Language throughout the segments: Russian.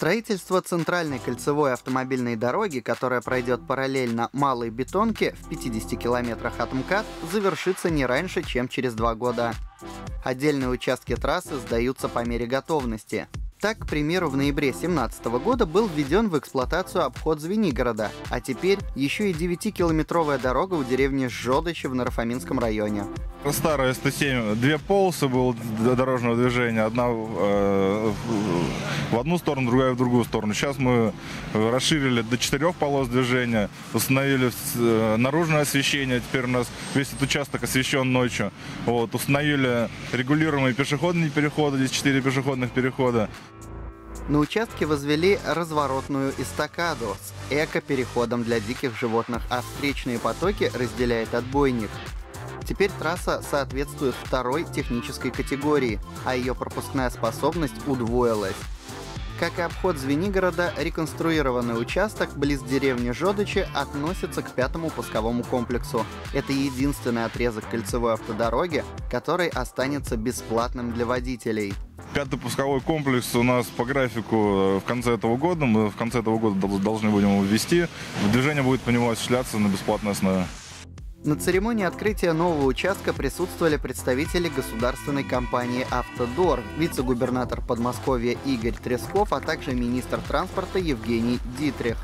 Строительство центральной кольцевой автомобильной дороги, которая пройдет параллельно Малой Бетонке в 50 километрах от МКАД, завершится не раньше, чем через два года. Отдельные участки трассы сдаются по мере готовности. Так, к примеру, в ноябре 2017 года был введен в эксплуатацию обход Звенигорода, а теперь еще и 9-километровая дорога у деревни Жодычи в Нарафаминском районе. Старая СТ-7, две полосы было дорожного движения, одна э, в одну сторону, другая в другую сторону. Сейчас мы расширили до четырех полос движения, установили э, наружное освещение, теперь у нас весь этот участок освещен ночью. Вот, установили регулируемые пешеходные переходы, здесь четыре пешеходных перехода. На участке возвели разворотную эстакаду с эко-переходом для диких животных, а встречные потоки разделяет отбойник. Теперь трасса соответствует второй технической категории, а ее пропускная способность удвоилась. Как и обход Звенигорода, реконструированный участок близ деревни Жодычи относится к пятому пусковому комплексу. Это единственный отрезок кольцевой автодороги, который останется бесплатным для водителей. Пятый пусковой комплекс у нас по графику э, в конце этого года. Мы в конце этого года должны будем его ввести. Движение будет по нему осуществляться на бесплатной основе. На церемонии открытия нового участка присутствовали представители государственной компании «Автодор», вице-губернатор Подмосковья Игорь Тресков, а также министр транспорта Евгений Дитрих.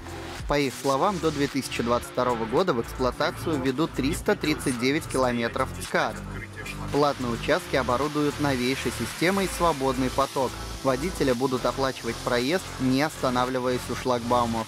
По их словам, до 2022 года в эксплуатацию ведут 339 километров ЦКАД. Платные участки оборудуют новейшей системой «Свободный поток». Водители будут оплачивать проезд, не останавливаясь у шлагбаумов.